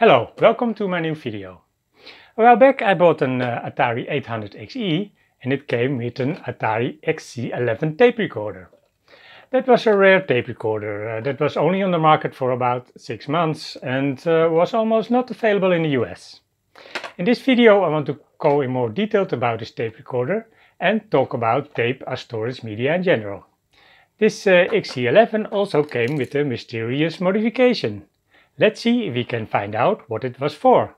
Hello, welcome to my new video. A while back I bought an uh, Atari 800XE and it came with an Atari XC11 tape recorder. That was a rare tape recorder uh, that was only on the market for about 6 months and uh, was almost not available in the US. In this video I want to go in more detail about this tape recorder and talk about tape as storage media in general. This uh, XC11 also came with a mysterious modification. Let's see if we can find out what it was for.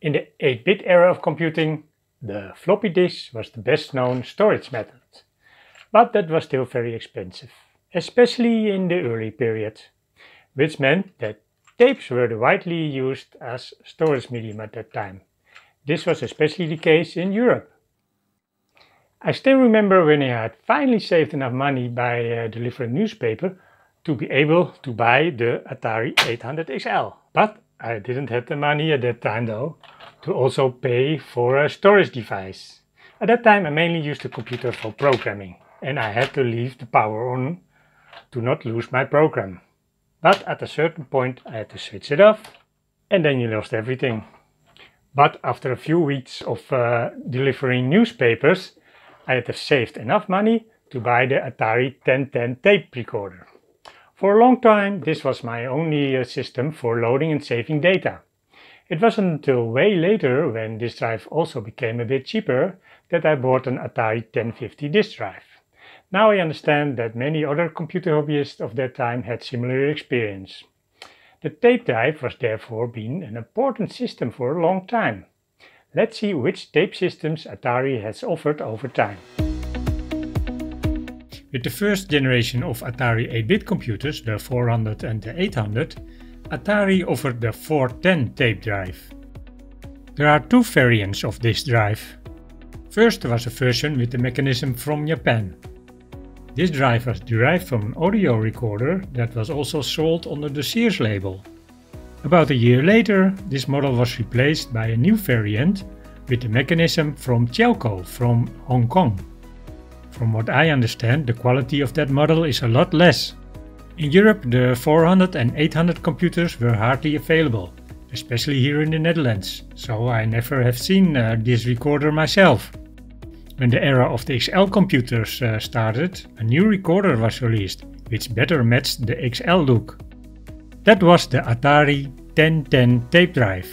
In the 8-bit era of computing, the floppy disk was the best known storage method. But that was still very expensive, especially in the early period, which meant that tapes were widely used as storage medium at that time. This was especially the case in Europe. I still remember when I had finally saved enough money by uh, delivering newspaper to be able to buy the Atari 800 XL. But I didn't have the money at that time though to also pay for a storage device. At that time I mainly used the computer for programming and I had to leave the power on to not lose my program. But at a certain point I had to switch it off and then you lost everything. But after a few weeks of uh, delivering newspapers I had saved enough money to buy the Atari 1010 tape recorder. For a long time this was my only uh, system for loading and saving data. It wasn't until way later, when this drive also became a bit cheaper, that I bought an Atari 1050 disk drive. Now I understand that many other computer hobbyists of that time had similar experience. The tape drive was therefore been an important system for a long time. Let's see which tape systems Atari has offered over time. With the first generation of Atari 8-bit computers, the 400 and the 800, Atari offered the 410 tape drive. There are two variants of this drive. First was a version with the mechanism from Japan. This drive was derived from an audio recorder that was also sold under the Sears label. About a year later, this model was replaced by a new variant with the mechanism from Chelco from Hong Kong. From what I understand, the quality of that model is a lot less. In Europe, the 400 and 800 computers were hardly available, especially here in the Netherlands, so I never have seen uh, this recorder myself. When the era of the XL computers uh, started, a new recorder was released, which better matched the XL look. That was the Atari 1010 tape drive.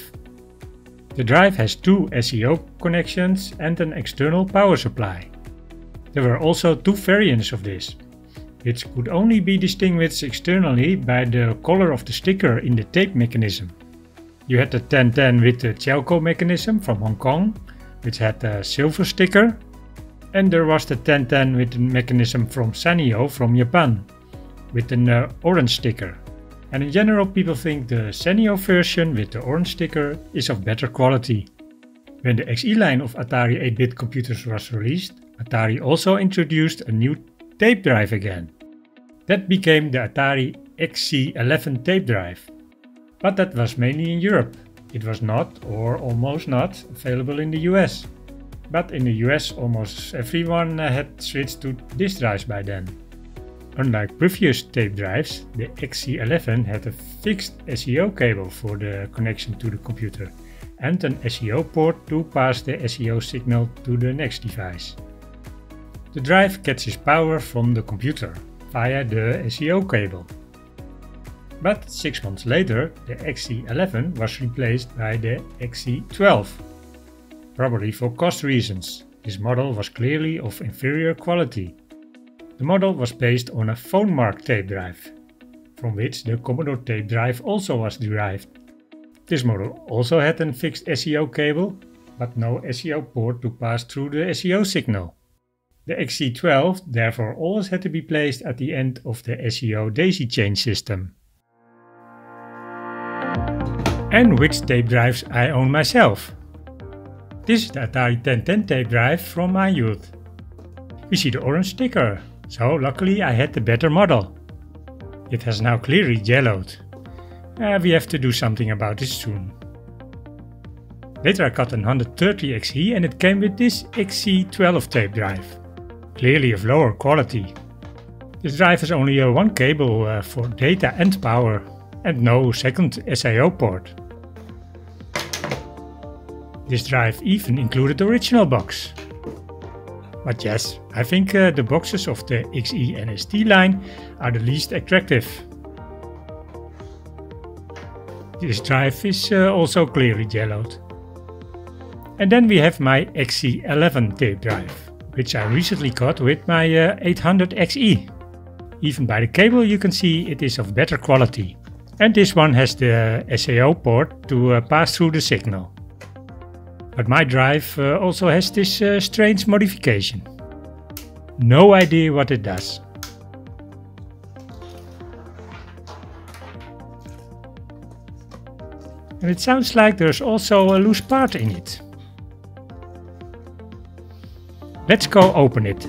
The drive has two SIO connections and an external power supply. There were also two variants of this, which could only be distinguished externally by the color of the sticker in the tape mechanism. You had the 1010 with the Chelco mechanism from Hong Kong, which had a silver sticker, and there was the 1010 with the mechanism from Sanyo from Japan, with an uh, orange sticker. And in general people think the Sanyo version with the orange sticker is of better quality. When the XE line of Atari 8-bit computers was released, Atari also introduced a new tape drive again. That became the Atari XC11 tape drive. But that was mainly in Europe. It was not, or almost not, available in the US. But in the US almost everyone had switched to disk drives by then. Unlike previous tape drives, the XC11 had a fixed SIO cable for the connection to the computer and an SIO port to pass the SIO signal to the next device. The drive gets its power from the computer via the SIO cable. But six months later, the XC11 was replaced by the XC12. Probably for cost reasons, this model was clearly of inferior quality. The model was based on a PhoneMark tape drive, from which the Commodore tape drive also was derived. This model also had a fixed SIO cable, but no SIO port to pass through the SIO signal. The XC12 therefore always had to be placed at the end of the SIO daisy chain system. And which tape drives I own myself. This is the Atari 1010 tape drive from my youth. We see the orange sticker, so luckily I had the better model. It has now clearly yellowed. Uh, we have to do something about this soon. Later I got an 130XE and it came with this XC12 tape drive, clearly of lower quality. This drive has only a one cable uh, for data and power and no second SIO port. This drive even included the original box. But yes, I think uh, the boxes of the XE and ST line are the least attractive. This drive is uh, also clearly yellowed. And then we have my XC11 tape drive, which I recently got with my uh, 800XE. Even by the cable you can see it is of better quality. And this one has the SIO port to uh, pass through the signal. But my drive uh, also has this uh, strange modification. No idea what it does. And it sounds like there's also a loose part in it. Let's go open it.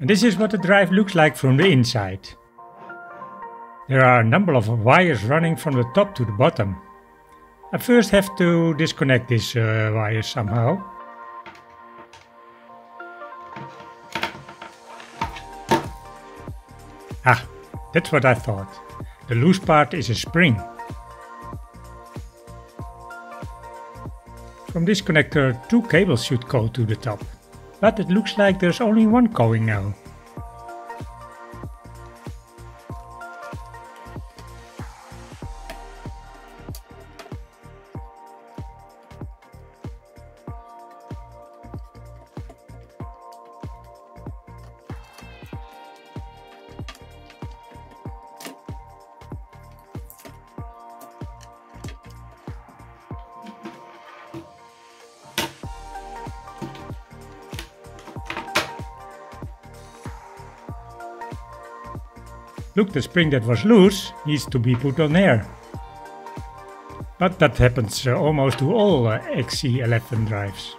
And this is what the drive looks like from the inside. There are a number of wires running from the top to the bottom. I first have to disconnect this uh, wire somehow. Ah, that's what I thought. The loose part is a spring. From this connector two cables should go to the top. But it looks like there's only one going now. Look, the spring that was loose needs to be put on air. But that happens uh, almost to all uh, XC11 drives.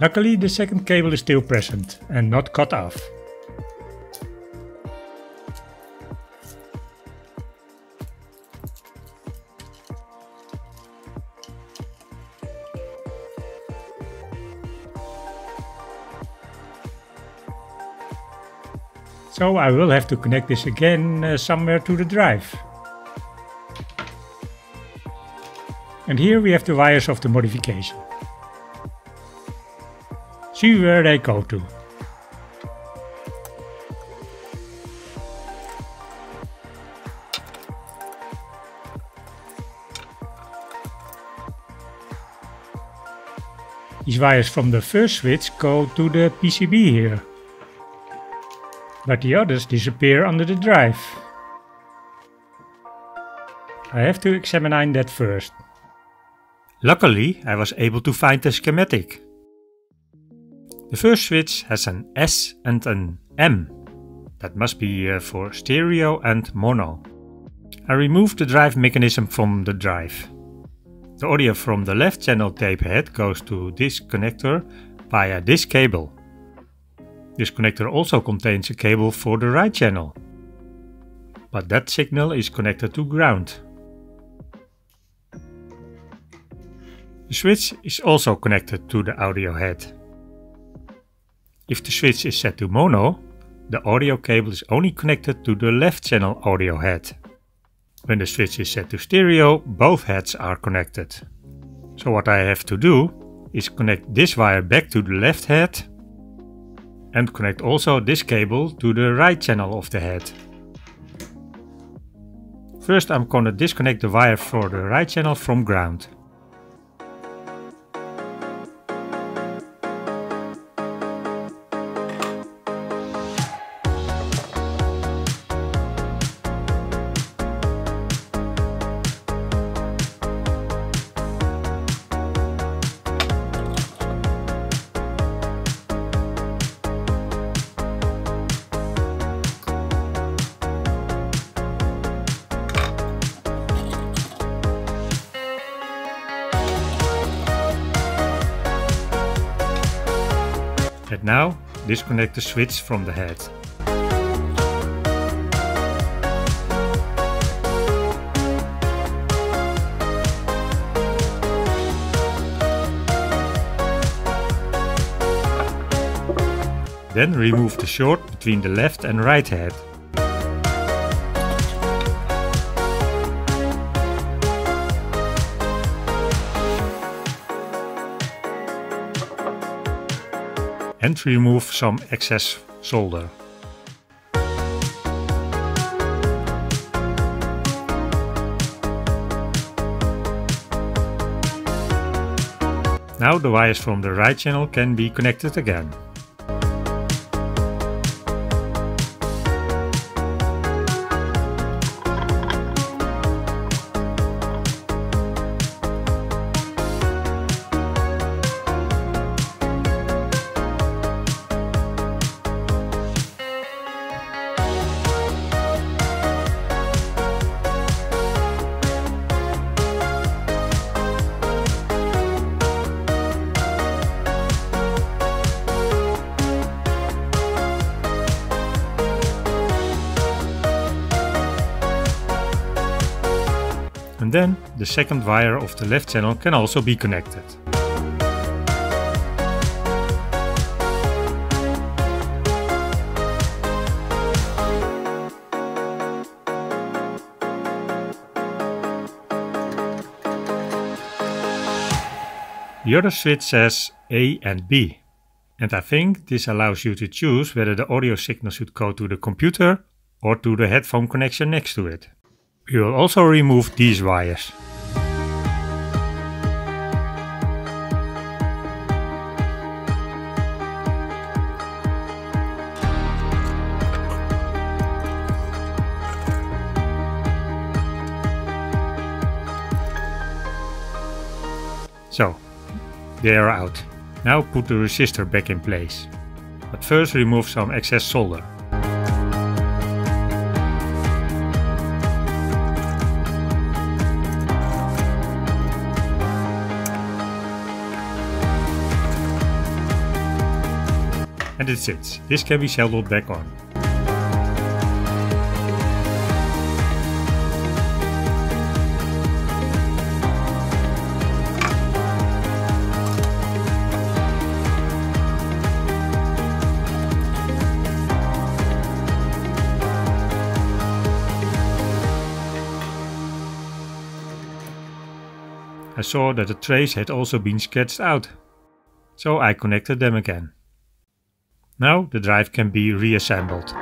Luckily the second cable is still present and not cut off. So I will have to connect this again uh, somewhere to the drive. And here we have the wires of the modification. See where they go to. These wires from the first switch go to the PCB here but the others disappear under the drive. I have to examine that first. Luckily, I was able to find the schematic. The first switch has an S and an M. That must be uh, for stereo and mono. I removed the drive mechanism from the drive. The audio from the left channel tape head goes to this connector via this cable. This connector also contains a cable for the right channel. But that signal is connected to ground. The switch is also connected to the audio head. If the switch is set to mono, the audio cable is only connected to the left channel audio head. When the switch is set to stereo, both heads are connected. So what I have to do is connect this wire back to the left head and connect also this cable to the right channel of the head. First I'm gonna disconnect the wire for the right channel from ground. Now disconnect the switch from the head. Then remove the short between the left and right head. And remove some excess solder. Now the wires from the right channel can be connected again. And then the second wire of the left channel can also be connected. The other switch says A and B, and I think this allows you to choose whether the audio signal should go to the computer or to the headphone connection next to it. We will also remove these wires. So, they are out. Now put the resistor back in place. But first remove some excess solder. And it sits. This can be soldered back on. I saw that the trays had also been sketched out, so I connected them again. Now the drive can be reassembled.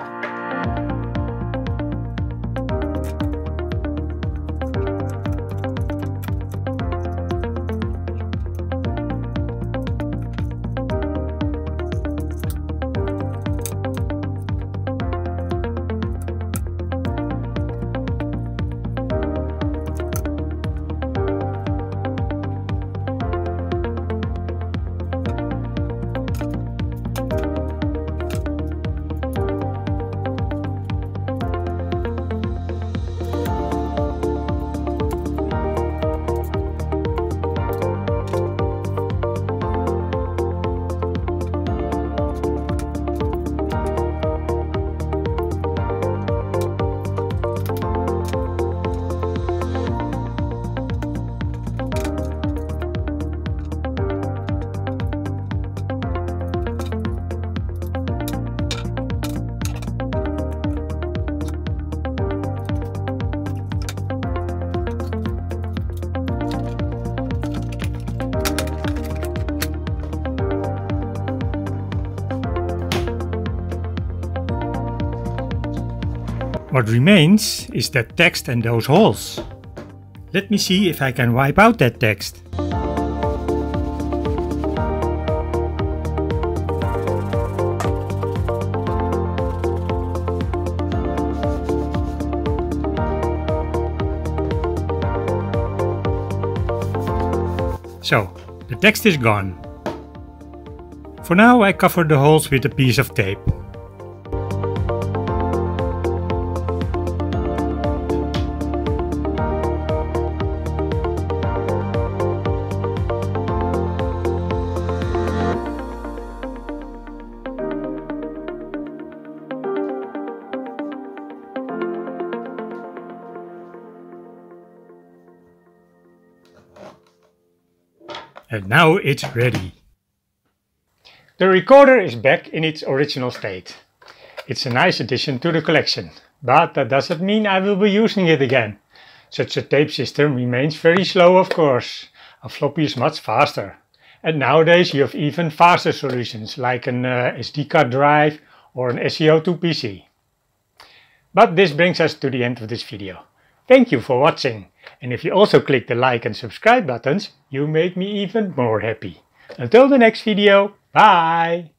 What remains is that text and those holes. Let me see if I can wipe out that text. So, the text is gone. For now I cover the holes with a piece of tape. Now it's ready. The recorder is back in its original state. It's a nice addition to the collection, but that doesn't mean I will be using it again. Such a tape system remains very slow of course. A floppy is much faster. And nowadays you have even faster solutions like an uh, SD card drive or an SIO2 PC. But this brings us to the end of this video. Thank you for watching. And if you also click the like and subscribe buttons, you make me even more happy. Until the next video, bye!